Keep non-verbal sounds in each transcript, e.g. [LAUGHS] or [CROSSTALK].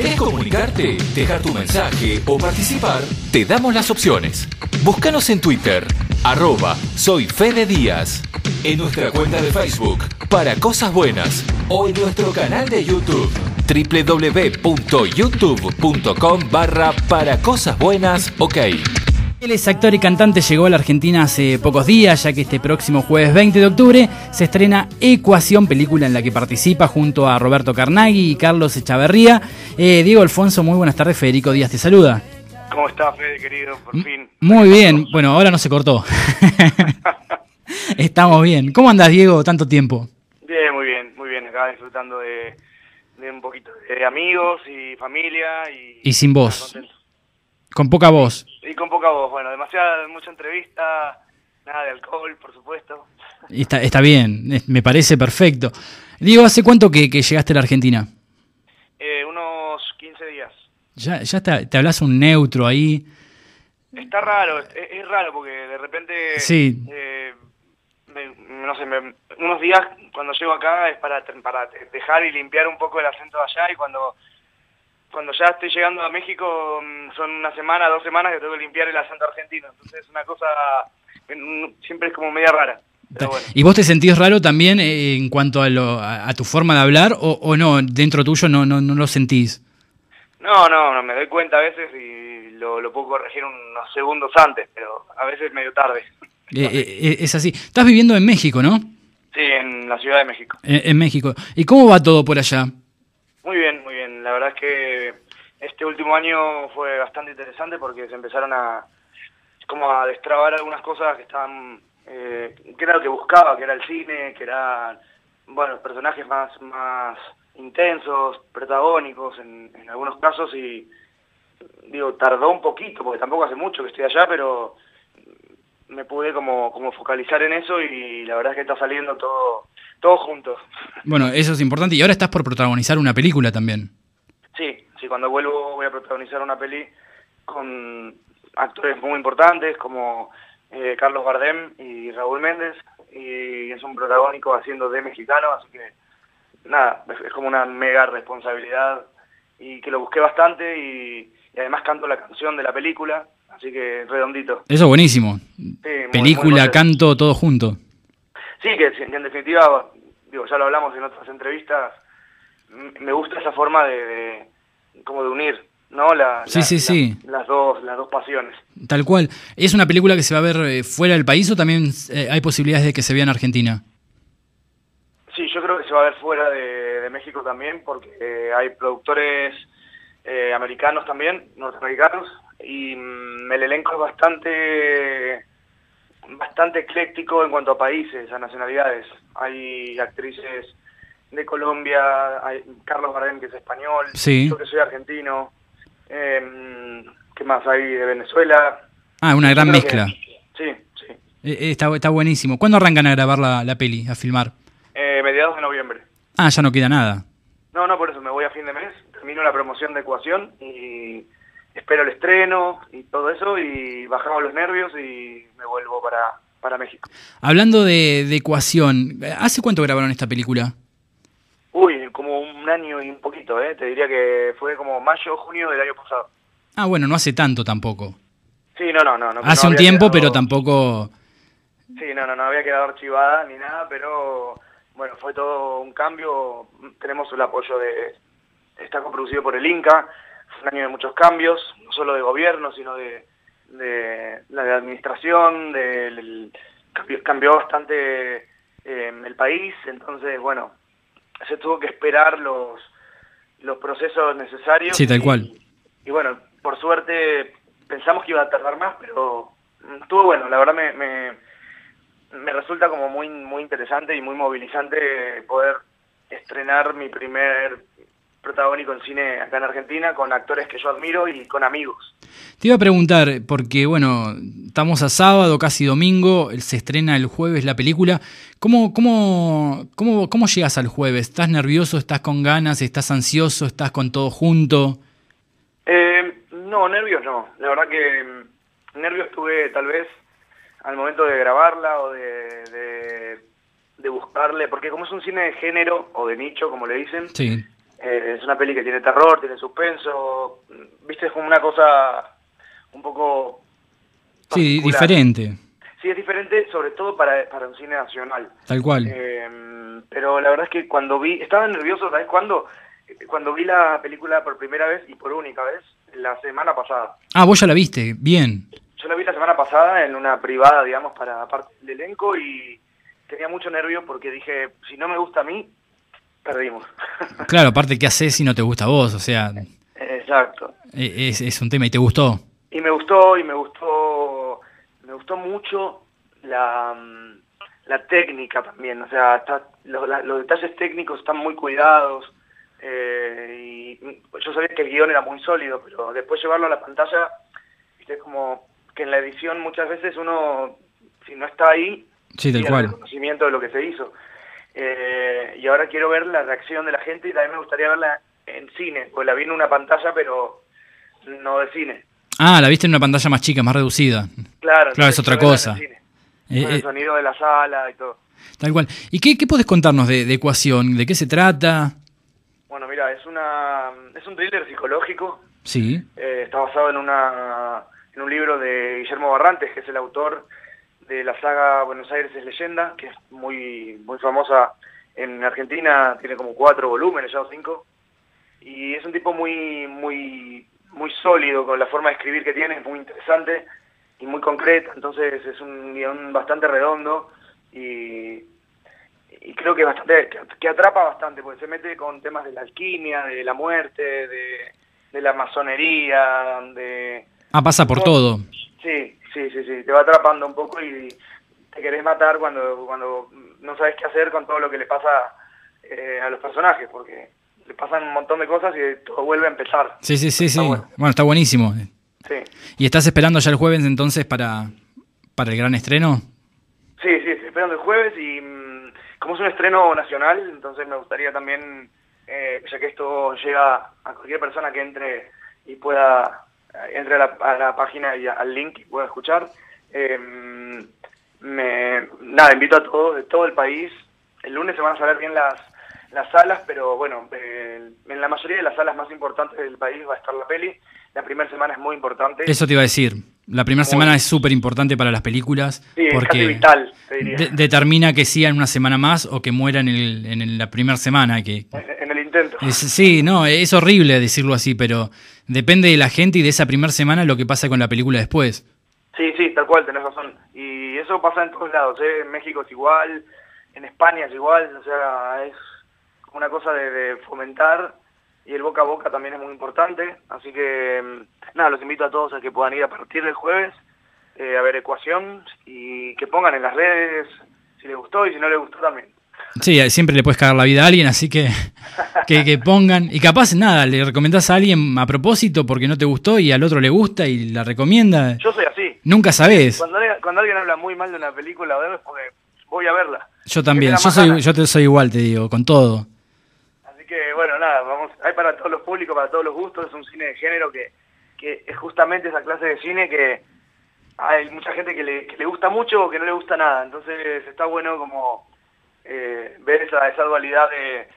querés comunicarte, dejar tu mensaje o participar, te damos las opciones. Búscanos en Twitter, arroba soy en nuestra cuenta de Facebook, para cosas buenas, o en nuestro canal de YouTube www.youtube.com barra para cosas buenas, ok. Él es actor y cantante, llegó a la Argentina hace pocos días, ya que este próximo jueves 20 de octubre se estrena Ecuación, película en la que participa junto a Roberto Carnaghi y Carlos Echaverría. Eh, Diego Alfonso, muy buenas tardes, Federico Díaz te saluda. ¿Cómo estás, Fede, querido? Por fin. Muy bien, bueno, ahora no se cortó. [LAUGHS] Estamos bien. ¿Cómo andas, Diego, tanto tiempo? Bien, muy bien, muy bien. Acá disfrutando de, de un poquito de amigos y familia. Y, Y sin voz. Con poca voz. Y con poca voz, bueno, demasiada, mucha entrevista, nada de alcohol, por supuesto. Y Está, está bien, es- me parece perfecto. Diego, ¿hace cuánto que, que llegaste a la Argentina? Eh, unos 15 días. Ya, ya te, te hablas un neutro ahí. Está raro, es, es raro porque de repente... Sí. eh, me- no sé, me- unos días cuando llego acá es para, para dejar y limpiar un poco el acento de allá y cuando... Cuando ya estoy llegando a México mm, son una semana, dos semanas que tengo que limpiar el acento argentino. Entonces es una cosa, siempre es como media rara. Pero bueno. ¿Y vos te sentís raro también eh, en cuanto a, lo- a, a tu forma de hablar o, o no? Dentro tuyo no, no, no lo sentís. No, no, no, me doy cuenta a veces y lo, lo puedo corregir unos segundos antes, pero a veces medio tarde. Eh, eh, es así. Estás viviendo en México, ¿no? Sí, en la Ciudad de México. En México. ¿Y cómo va todo por allá? Muy bien, muy bien. La verdad es que este último año fue bastante interesante porque se empezaron a como a destrabar algunas cosas que estaban eh, que era lo que buscaba, que era el cine, que eran bueno personajes más más intensos, protagónicos en, en algunos casos y digo tardó un poquito porque tampoco hace mucho que estoy allá, pero me pude como como focalizar en eso y la verdad es que está saliendo todo todo junto. Bueno, eso es importante. Y ahora estás por protagonizar una película también. Sí, sí, cuando vuelvo voy a protagonizar una peli con actores muy importantes como eh, Carlos Bardem y Raúl Méndez y es un protagónico haciendo de mexicano, así que nada, es, como una mega responsabilidad y que lo busqué bastante y, y además canto la canción de la película, así que redondito. Eso es buenísimo. Sí, muy- Película, muy canto, todo junto. Sí, que, que en definitiva, digo, ya lo hablamos en otras entrevistas, me gusta esa forma de, de- como de unir, ¿no? La, Sí, la- sí, la- sí. Las dos, las dos pasiones. Tal cual. ¿Es una película que se va a ver eh, fuera del país o también eh, hay posibilidades de que se vea en Argentina? Sí, yo creo que se va a ver fuera de, de México también, porque eh, hay productores eh, americanos también, norteamericanos, y mm, el elenco es bastante bastante ecléctico en cuanto a países, a nacionalidades. Hay actrices de Colombia, hay Carlos Bardem que es español, Sí. yo que soy argentino, eh, ¿qué más hay de Venezuela? Ah, una gran mezcla. que- sí, sí. Eh, eh, está, está buenísimo. ¿Cuándo arrancan a grabar la, la peli, a filmar? Eh, mediados de noviembre. Ah, ya no queda nada. No, no, por eso me voy a fin de mes, termino la promoción de ecuación y espero el estreno y todo eso y bajamos los nervios y me vuelvo para, para México. Hablando de, de ecuación, ¿hace cuánto grabaron esta película? Uy, como un año y un poquito, ¿eh? Te diría que fue como mayo o junio del año pasado. Ah, bueno, no hace tanto tampoco. Sí, no, no, no. no Hace no un tiempo, quedado- pero tampoco... Sí, no, no, no había quedado archivada ni nada, pero bueno, fue todo un cambio. Tenemos el apoyo de... Está coproducido por el Inca, fue un año de muchos cambios, no solo de gobierno, sino de, de la de administración, del, cambió, cambió bastante eh, el país, entonces, bueno, se tuvo que esperar los, los procesos necesarios. Sí, tal cual. Y bueno, por suerte pensamos que iba a tardar más, pero estuvo bueno, la verdad me, me, me resulta como muy, muy interesante y muy movilizante poder estrenar mi primer protagónico en cine acá en Argentina con actores que yo admiro y con amigos. Te iba a preguntar, porque bueno, estamos a sábado, casi domingo, se estrena el jueves la película. ¿Cómo, cómo, cómo, cómo llegas al jueves? ¿Estás nervioso? ¿Estás con ganas? ¿Estás ansioso? ¿Estás con todo junto? Eh, no, nervios no. La verdad que mm, nervios tuve tal vez al momento de grabarla o de, de, de buscarle, porque como es un cine de género o de nicho, como le dicen, Sí. Eh, es una peli que tiene terror, tiene suspenso, viste, es como una cosa un poco... Sí, diferente. Sí, es diferente, sobre todo para, para un cine nacional. Tal cual. Eh, pero la verdad es que cuando vi, estaba nervioso, ¿sabes cuándo? Cuando vi la película por primera vez y por única vez, la semana pasada. Ah, vos ya la viste, bien. Yo la vi la semana pasada en una privada, digamos, para parte del elenco y tenía mucho nervio porque dije, si no me gusta a mí, perdimos. [LAUGHS] Claro, aparte, ¿qué haces si no te gusta a vos? O sea... Exacto. E, es, es un tema, ¿y te gustó? Y me gustó, y me gustó, me gustó mucho la, la técnica también, o sea, está, los, los detalles técnicos están muy cuidados, eh, y yo sabía que el guion era muy sólido, pero después llevarlo a la pantalla, es como que en la edición muchas veces uno, si no está ahí, sí, del tiene conocimiento de lo que se hizo. Eh, y ahora quiero ver la reacción de la gente y también me gustaría verla en cine, pues la vi en una pantalla, pero no de cine. Ah, la viste en una pantalla más chica, más reducida. Claro, claro es otra cosa. Eh, el eh, sonido de la sala y todo. Tal cual. ¿Y qué, qué podés contarnos de, de, Ecuación? ¿De qué se trata? Bueno, mira, es una es un thriller psicológico. Sí. Está basado en una en un libro de Guillermo Barrantes, que es el autor de la saga Buenos Aires es leyenda, que es muy muy famosa en Argentina, tiene como cuatro volúmenes, ya o cinco, y es un tipo muy muy muy sólido con la forma de escribir que tiene, es muy interesante y muy concreta, entonces es un guion bastante redondo y, y creo que bastante que, atrapa bastante, porque se mete con temas de la alquimia, de la muerte, de, de la masonería, de... Ah, pasa por todo. Sí, sí, sí, sí, te va atrapando un poco y te querés matar cuando, cuando no sabes qué hacer con todo lo que le pasa eh, a los personajes, porque le pasan un montón de cosas y todo vuelve a empezar. Sí, sí, sí, sí. Bueno. está buenísimo. Sí. ¿Y estás esperando ya el jueves entonces para, para el gran estreno? Sí, sí, estoy esperando el jueves y mm, como es un estreno nacional, entonces me gustaría también, eh, ya que esto llega a cualquier persona que entre y pueda, entre a la, a la página y al link y pueda escuchar, eh, me, nada, invito a todos de todo el país. El lunes se van a saber bien las, las salas, pero bueno, eh, en la mayoría de las salas más importantes del país va a estar la peli. La primera semana es muy importante. Eso te iba a decir. La primera semana es súper importante para las películas porque vital, te diría. determina que sigan una semana más o que mueran en, en la primera semana. Que, [LAUGHS] intento. sí, no, es horrible decirlo así, pero depende de la gente y de esa primera semana lo que pasa con la película después. Sí, sí, tal cual, tenés razón. Y eso pasa en todos lados, ¿eh? En México es igual, en España es igual, o sea, es una cosa de, fomentar y el boca a boca también es muy importante. Así que, mm, nada, los invito a todos a que puedan ir a partir del jueves eh, a ver Ecuación y que pongan en las redes si les gustó y si no les gustó también. Sí, siempre le puedes cagar la vida a alguien, así [LAUGHS] que, que, pongan. Y capaz, nada, le recomendás a alguien a propósito porque no te gustó y al otro le gusta y la recomienda. Yo soy así. Nunca sabes. Cuando, cuando alguien habla muy mal de una película o de algo porque voy a verla. Yo también, yo soy, yo te soy igual, te digo, con todo. Así que, bueno, nada, vamos, hay para todos los públicos, para todos los gustos, es un cine de género que, que es justamente esa clase de cine que hay mucha gente que le, que le gusta mucho o que no le gusta nada. Entonces está bueno como eh, ver esa, esa dualidad de,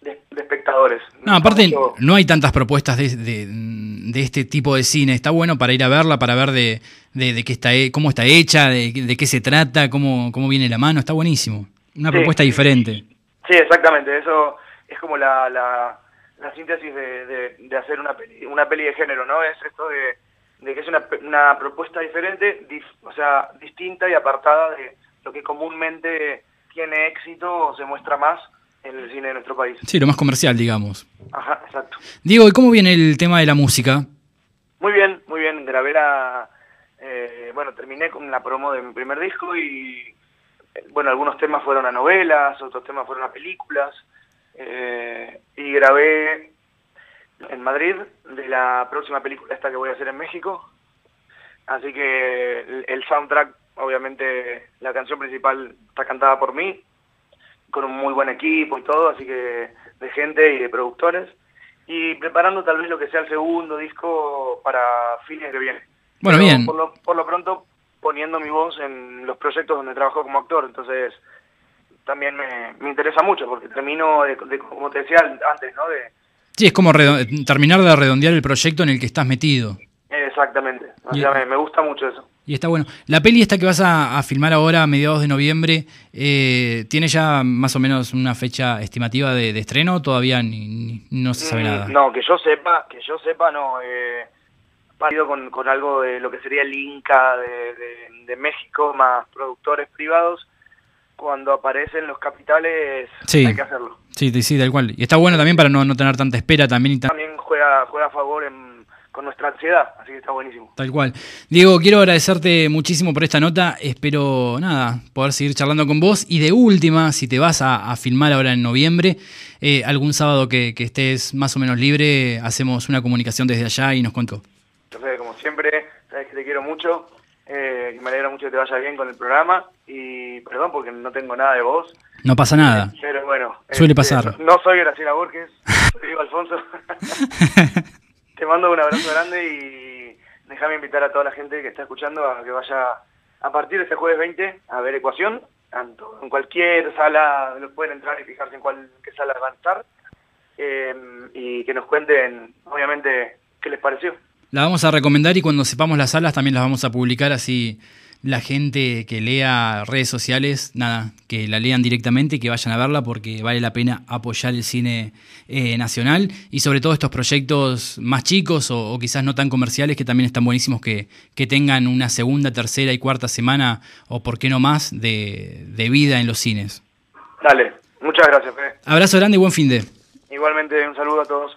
de, espectadores. No, aparte no hay tantas propuestas de, de, este tipo de cine. Está bueno para ir a verla, para ver de, de, qué está, cómo está hecha, de, qué se trata, cómo, cómo viene la mano. Está buenísimo. Una propuesta diferente. Sí, exactamente. Eso es como la, la, la síntesis de, de, hacer una peli, una peli de género, ¿no? Es esto de, de que es una, una propuesta diferente, o sea, distinta y apartada de lo que comúnmente tiene éxito o se muestra más en el cine de nuestro país. Sí, lo más comercial, digamos. Ajá, exacto. Diego, ¿y cómo viene el tema de la música? Muy bien, muy bien. Grabé la... Eh, bueno, terminé con la promo de mi primer disco y... Bueno, algunos temas fueron a novelas, otros temas fueron a películas. Eh, y grabé en Madrid de la próxima película esta que voy a hacer en México. Así que el soundtrack obviamente la canción principal está cantada por mí, con un muy buen equipo y todo, así que de gente y de productores, y preparando tal vez lo que sea el segundo disco para fines que viene. Bueno, bien. Por lo, pronto poniendo mi voz en los proyectos donde trabajo como actor, entonces también me, me interesa mucho, porque termino, de, como te decía antes, ¿no? De, sí, es como terminar de redondear el proyecto en el que estás metido. Exactamente, o sea, me, gusta mucho eso. Y está bueno. La peli esta que vas a, filmar ahora a mediados de noviembre, eh, ¿tiene ya más o menos una fecha estimativa de, estreno? Todavía ni, no se sabe mm, nada. No, que yo sepa, que yo sepa no. Eh, partido con, con algo de lo que sería el Inca de, de, México, más productores privados, cuando aparecen los capitales hay que hacerlo. Sí, sí, tal cual. Y está bueno también para no, no tener tanta espera también. También juega, juega a favor en con nuestra ansiedad, así que está buenísimo. Tal cual. Diego, quiero agradecerte muchísimo por esta nota, espero, nada, poder seguir charlando con vos y de última, si te vas a, filmar ahora en noviembre, eh, algún sábado que, estés más o menos libre, hacemos una comunicación desde allá y nos cuento. Entonces, como siempre, sabes que te quiero mucho, eh, me alegra mucho que te vaya bien con el programa y perdón porque no tengo nada de vos. No pasa nada. Pero bueno. Suele este, pasar. No, soy Graciela Borges, [LAUGHS] soy Alfonso. [LAUGHS] Mando un abrazo grande y déjame invitar a toda la gente que está escuchando a que vaya a partir de este jueves 20 a ver Ecuación. En cualquier sala lo pueden entrar y fijarse en cuál qué sala van a estar. Eh, y que nos cuenten, obviamente, qué les pareció. La vamos a recomendar y cuando sepamos las salas también las vamos a publicar así la gente que lea redes sociales, nada, que la lean directamente y que vayan a verla porque vale la pena apoyar el cine eh, nacional y sobre todo estos proyectos más chicos o, quizás no tan comerciales que también están buenísimos que, que, tengan una segunda, tercera y cuarta semana o por qué no más de, de vida en los cines. Dale, muchas gracias. Abrazo grande y buen fin de. Igualmente un saludo a todos.